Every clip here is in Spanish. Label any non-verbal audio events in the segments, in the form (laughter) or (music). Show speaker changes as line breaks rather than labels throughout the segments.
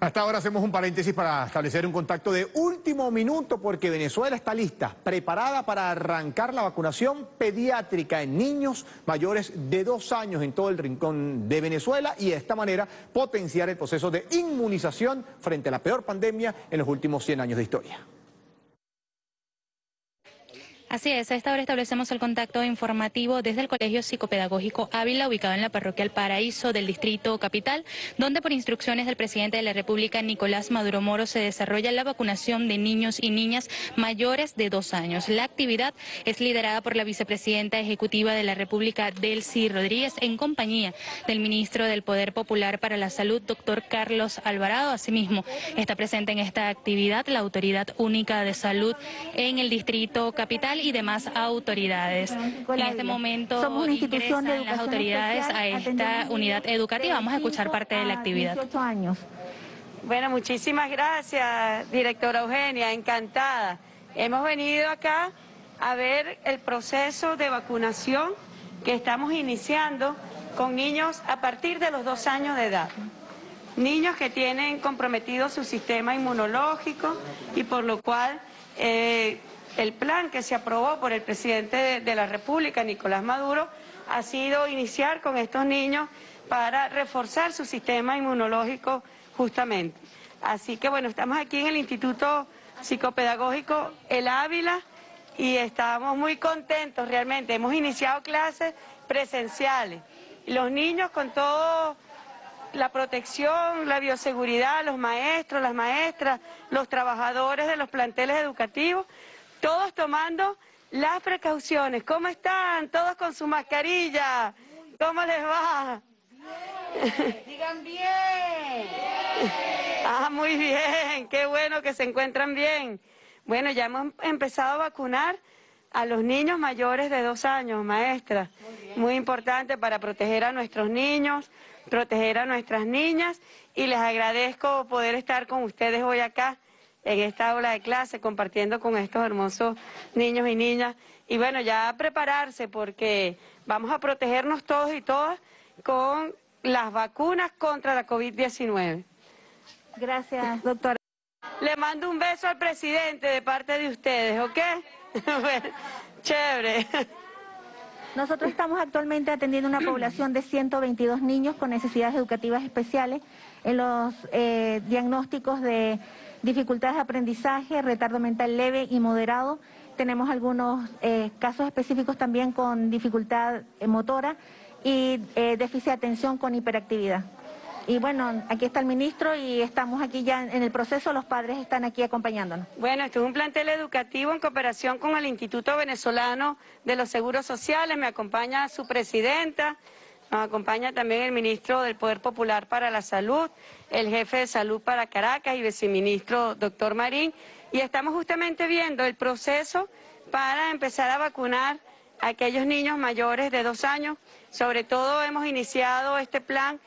Hasta ahora hacemos un paréntesis para establecer un contacto de último minuto porque Venezuela está lista, preparada para arrancar la vacunación pediátrica en niños mayores de dos años en todo el rincón de Venezuela y de esta manera potenciar el proceso de inmunización frente a la peor pandemia en los últimos 100 años de historia.
Así es, a esta hora establecemos el contacto informativo desde el Colegio Psicopedagógico Ávila, ubicado en la parroquia El Paraíso del Distrito Capital, donde por instrucciones del presidente de la República, Nicolás Maduro Moro, se desarrolla la vacunación de niños y niñas mayores de dos años. La actividad es liderada por la vicepresidenta ejecutiva de la República, Delcy Rodríguez, en compañía del ministro del Poder Popular para la Salud, doctor Carlos Alvarado. Asimismo, está presente en esta actividad la Autoridad Única de Salud en el Distrito Capital y demás autoridades. En este momento Somos una institución de las autoridades a esta unidad educativa. Vamos a escuchar parte de la actividad.
años. Bueno, muchísimas gracias, directora Eugenia, encantada. Hemos venido acá a ver el proceso de vacunación que estamos iniciando con niños a partir de los dos años de edad. Niños que tienen comprometido su sistema inmunológico y por lo cual eh, el plan que se aprobó por el presidente de la República, Nicolás Maduro, ha sido iniciar con estos niños para reforzar su sistema inmunológico justamente. Así que bueno, estamos aquí en el Instituto Psicopedagógico El Ávila y estamos muy contentos realmente. Hemos iniciado clases presenciales. Los niños con todo la protección, la bioseguridad, los maestros, las maestras, los trabajadores de los planteles educativos todos tomando las precauciones. ¿Cómo están? Todos con su mascarilla. ¿Cómo les va?
Bien. Digan bien.
Ah, muy bien. Qué bueno que se encuentran bien. Bueno, ya hemos empezado a vacunar a los niños mayores de dos años, maestra. Muy, muy importante para proteger a nuestros niños, proteger a nuestras niñas y les agradezco poder estar con ustedes hoy acá en esta aula de clase compartiendo con estos hermosos niños y niñas. Y bueno, ya prepararse porque vamos a protegernos todos y todas con las vacunas contra la COVID-19.
Gracias, doctora.
Le mando un beso al presidente de parte de ustedes, ¿ok? (laughs) bueno, chévere.
Nosotros estamos actualmente atendiendo una población de 122 niños con necesidades educativas especiales en los eh, diagnósticos de dificultades de aprendizaje, retardo mental leve y moderado. Tenemos algunos eh, casos específicos también con dificultad eh, motora y déficit de atención con hiperactividad. Y bueno, aquí está el ministro y estamos aquí ya en el proceso, los padres están aquí acompañándonos.
Bueno, esto es un plantel educativo en cooperación con el Instituto Venezolano de los Seguros Sociales, me acompaña su presidenta, nos acompaña también el ministro del Poder Popular para la Salud, el jefe de salud para Caracas y viceministro doctor Marín. Y estamos justamente viendo el proceso para empezar a vacunar a aquellos niños mayores de dos años. Sobre todo hemos iniciado este plan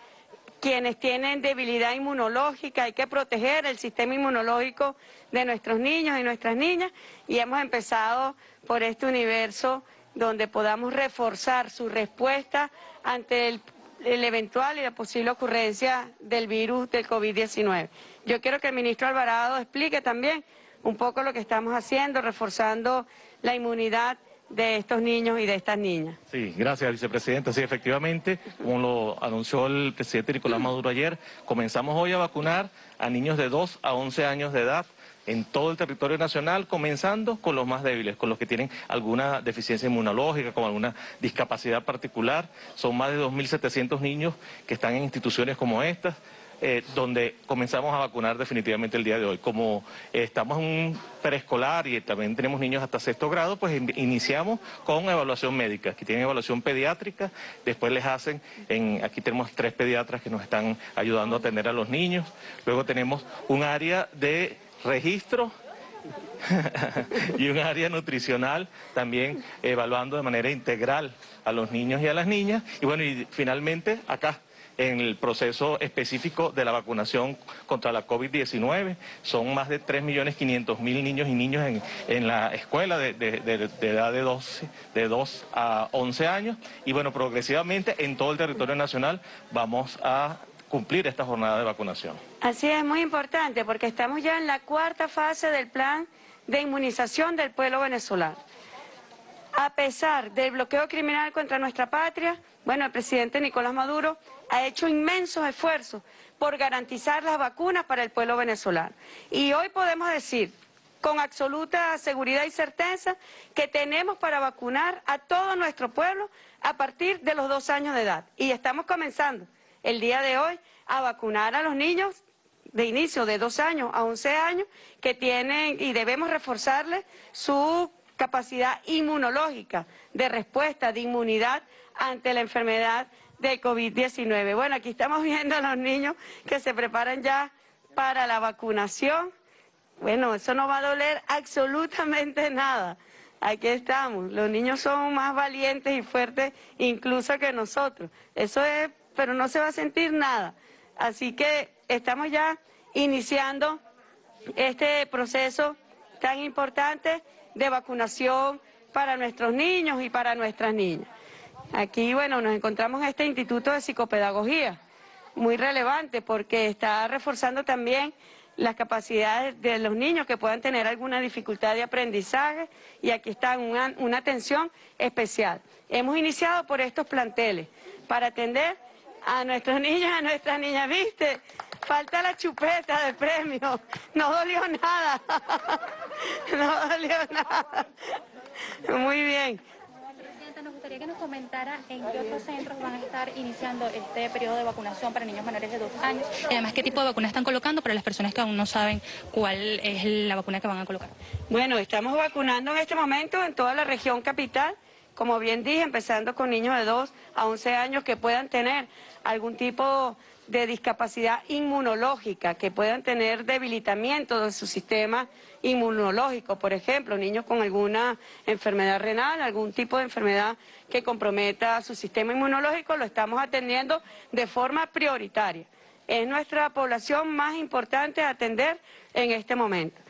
quienes tienen debilidad inmunológica, hay que proteger el sistema inmunológico de nuestros niños y nuestras niñas y hemos empezado por este universo donde podamos reforzar su respuesta ante el, eventual y la posible ocurrencia del virus del COVID-19. Yo quiero que el ministro Alvarado explique también un poco lo que estamos haciendo, reforzando la inmunidad de estos niños y de estas niñas.
Sí, gracias, vicepresidenta. Sí, efectivamente, como lo anunció el presidente Nicolás Maduro ayer, comenzamos hoy a vacunar a niños de 2 a 11 años de edad en todo el territorio nacional, comenzando con los más débiles, con los que tienen alguna deficiencia inmunológica, con alguna discapacidad particular. Son más de 2.700 niños que están en instituciones como estas. Eh, donde comenzamos a vacunar definitivamente el día de hoy. Como estamos en un preescolar y también tenemos niños hasta sexto grado, pues iniciamos con evaluación médica. Aquí tienen evaluación pediátrica, después les hacen, en, aquí tenemos tres pediatras que nos están ayudando a atender a los niños, luego tenemos un área de registro (laughs) y un área nutricional también evaluando de manera integral a los niños y a las niñas. Y bueno, y finalmente acá en el proceso específico de la vacunación contra la COVID-19. Son más de 3.500.000 niños y niños en, la escuela de, edad de, 12, de 2 a 11 años. Y bueno, progresivamente en todo el territorio nacional vamos a cumplir esta jornada de vacunación.
Así es, muy importante, porque estamos ya en la cuarta fase del plan de inmunización del pueblo venezolano. A pesar del bloqueo criminal contra nuestra patria, bueno, el presidente Nicolás Maduro ha hecho inmensos esfuerzos por garantizar las vacunas para el pueblo venezolano. Y hoy podemos decir con absoluta seguridad y certeza que tenemos para vacunar a todo nuestro pueblo a partir de los dos años de edad. Y estamos comenzando el día de hoy a vacunar a los niños de inicio de dos años a once años que tienen y debemos reforzarles su capacidad inmunológica de respuesta, de inmunidad ante la enfermedad de COVID-19. Bueno, aquí estamos viendo a los niños que se preparan ya para la vacunación. Bueno, eso no va a doler absolutamente nada. Aquí estamos. Los niños son más valientes y fuertes incluso que nosotros. Eso es, pero no se va a sentir nada. Así que estamos ya iniciando este proceso tan importante de vacunación para nuestros niños y para nuestras niñas. Aquí, bueno, nos encontramos en este Instituto de Psicopedagogía, muy relevante porque está reforzando también las capacidades de los niños que puedan tener alguna dificultad de aprendizaje y aquí está una, una atención especial. Hemos iniciado por estos planteles para atender a nuestros (laughs) niños, a nuestras niñas, ¿viste? Falta la chupeta de premio. No dolió nada. (laughs) (laughs) No dolió nada. Muy bien.
Presidenta, nos gustaría que nos comentara en qué otros centros van a estar iniciando este periodo de vacunación para niños menores de dos años y además qué tipo de vacuna están colocando para las personas que aún no saben cuál es la vacuna que van a colocar.
Bueno, estamos vacunando en este momento en toda la región capital, como bien dije, empezando con niños de 2 a 11 años que puedan tener algún tipo de discapacidad inmunológica, que puedan tener debilitamiento de su sistema inmunológico, por ejemplo, niños con alguna enfermedad renal, algún tipo de enfermedad que comprometa su sistema inmunológico, lo estamos atendiendo de forma prioritaria. Es nuestra población más importante a atender en este momento.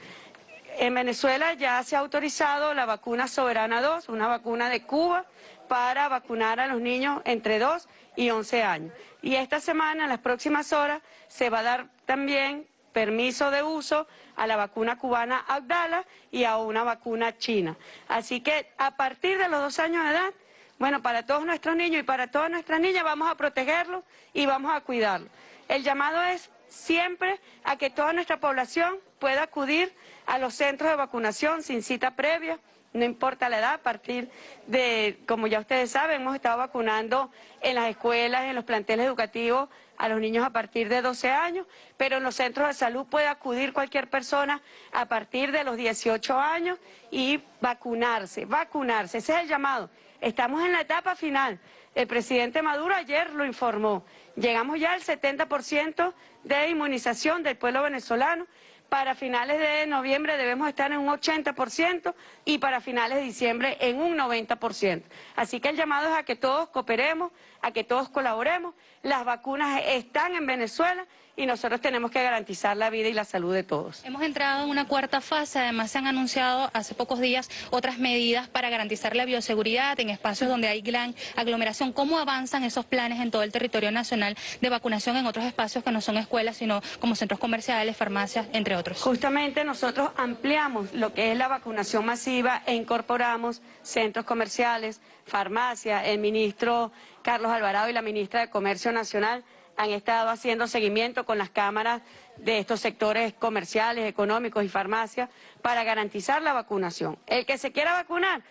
En Venezuela ya se ha autorizado la vacuna Soberana 2, una vacuna de Cuba, para vacunar a los niños entre 2 y 11 años. Y esta semana, en las próximas horas, se va a dar también permiso de uso a la vacuna cubana Abdala y a una vacuna china. Así que a partir de los dos años de edad, bueno, para todos nuestros niños y para todas nuestras niñas vamos a protegerlos y vamos a cuidarlos. El llamado es siempre a que toda nuestra población pueda acudir a los centros de vacunación sin cita previa, no importa la edad, a partir de, como ya ustedes saben, hemos estado vacunando en las escuelas, en los planteles educativos a los niños a partir de 12 años, pero en los centros de salud puede acudir cualquier persona a partir de los 18 años y vacunarse, vacunarse, ese es el llamado. Estamos en la etapa final. El presidente Maduro ayer lo informó. Llegamos ya al 70% de inmunización del pueblo venezolano. Para finales de noviembre debemos estar en un 80% y para finales de diciembre en un 90%. Así que el llamado es a que todos cooperemos, a que todos colaboremos. Las vacunas están en Venezuela y nosotros tenemos que garantizar la vida y la salud de todos.
Hemos entrado en una cuarta fase, además se han anunciado hace pocos días otras medidas para garantizar la bioseguridad en espacios donde hay gran aglomeración. ¿Cómo avanzan esos planes en todo el territorio nacional de vacunación en otros espacios que no son escuelas, sino como centros comerciales, farmacias, entre otros?
Justamente nosotros ampliamos lo que es la vacunación masiva e incorporamos centros comerciales, farmacias, el ministro Carlos Alvarado y la ministra de Comercio Nacional han estado haciendo seguimiento con las cámaras de estos sectores comerciales, económicos y farmacias para garantizar la vacunación. El que se quiera vacunar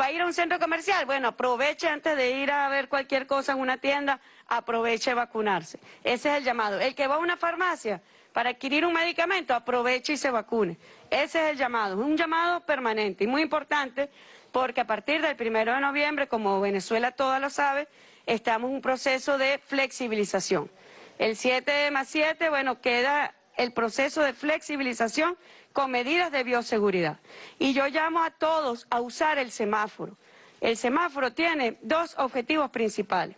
va a ir a un centro comercial, bueno, aproveche antes de ir a ver cualquier cosa en una tienda, aproveche vacunarse. Ese es el llamado. El que va a una farmacia para adquirir un medicamento, aproveche y se vacune. Ese es el llamado, un llamado permanente y muy importante porque a partir del primero de noviembre, como Venezuela toda lo sabe, estamos en un proceso de flexibilización. El 7 más 7, bueno, queda el proceso de flexibilización con medidas de bioseguridad. Y yo llamo a todos a usar el semáforo. El semáforo tiene dos objetivos principales.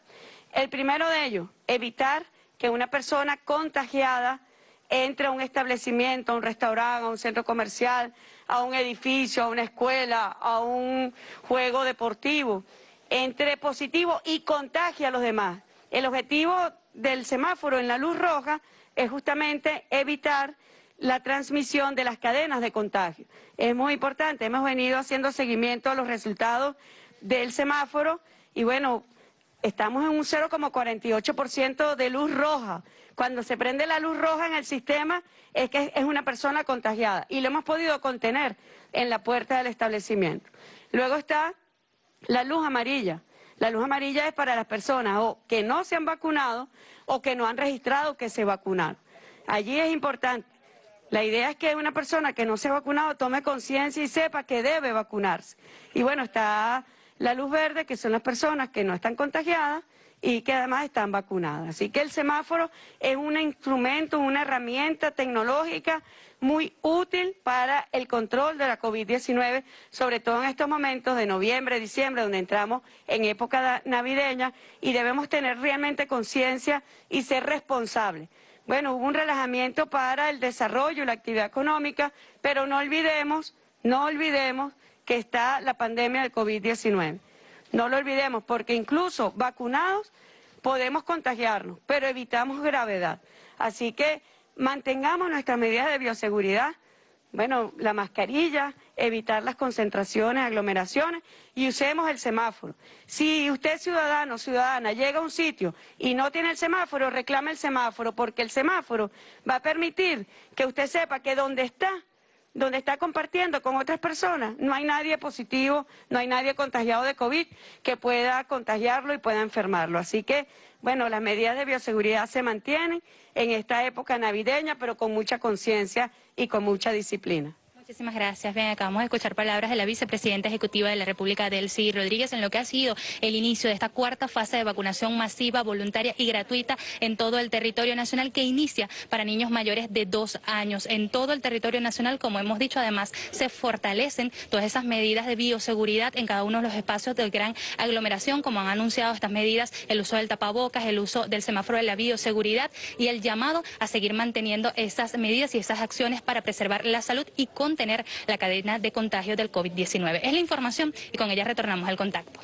El primero de ellos, evitar que una persona contagiada entre a un establecimiento, a un restaurante, a un centro comercial, a un edificio, a una escuela, a un juego deportivo entre positivo y contagia a los demás. El objetivo del semáforo en la luz roja es justamente evitar la transmisión de las cadenas de contagio. Es muy importante, hemos venido haciendo seguimiento a los resultados del semáforo y bueno, estamos en un 0,48% de luz roja. Cuando se prende la luz roja en el sistema es que es una persona contagiada y lo hemos podido contener en la puerta del establecimiento. Luego está la luz amarilla. La luz amarilla es para las personas o que no se han vacunado o que no han registrado que se vacunaron. Allí es importante. La idea es que una persona que no se ha vacunado tome conciencia y sepa que debe vacunarse. Y bueno, está la luz verde, que son las personas que no están contagiadas y que además están vacunadas. Así que el semáforo es un instrumento, una herramienta tecnológica muy útil para el control de la COVID-19, sobre todo en estos momentos de noviembre, diciembre, donde entramos en época navideña y debemos tener realmente conciencia y ser responsables. Bueno, hubo un relajamiento para el desarrollo y la actividad económica, pero no olvidemos, no olvidemos que está la pandemia del COVID-19. No lo olvidemos, porque incluso vacunados podemos contagiarnos, pero evitamos gravedad. Así que mantengamos nuestras medidas de bioseguridad, bueno, la mascarilla, evitar las concentraciones, aglomeraciones y usemos el semáforo. Si usted ciudadano ciudadana llega a un sitio y no tiene el semáforo, reclame el semáforo, porque el semáforo va a permitir que usted sepa que donde está donde está compartiendo con otras personas, no hay nadie positivo, no hay nadie contagiado de COVID que pueda contagiarlo y pueda enfermarlo. Así que, bueno, las medidas de bioseguridad se mantienen en esta época navideña, pero con mucha conciencia y con mucha disciplina.
Muchísimas gracias. Bien, acabamos de escuchar palabras de la vicepresidenta ejecutiva de la República, Delcy Rodríguez, en lo que ha sido el inicio de esta cuarta fase de vacunación masiva, voluntaria y gratuita en todo el territorio nacional que inicia para niños mayores de dos años. En todo el territorio nacional, como hemos dicho, además se fortalecen todas esas medidas de bioseguridad en cada uno de los espacios de gran aglomeración, como han anunciado estas medidas, el uso del tapabocas, el uso del semáforo de la bioseguridad y el llamado a seguir manteniendo esas medidas y esas acciones para preservar la salud y contra tener la cadena de contagio del COVID-19. Es la información y con ella retornamos al contacto.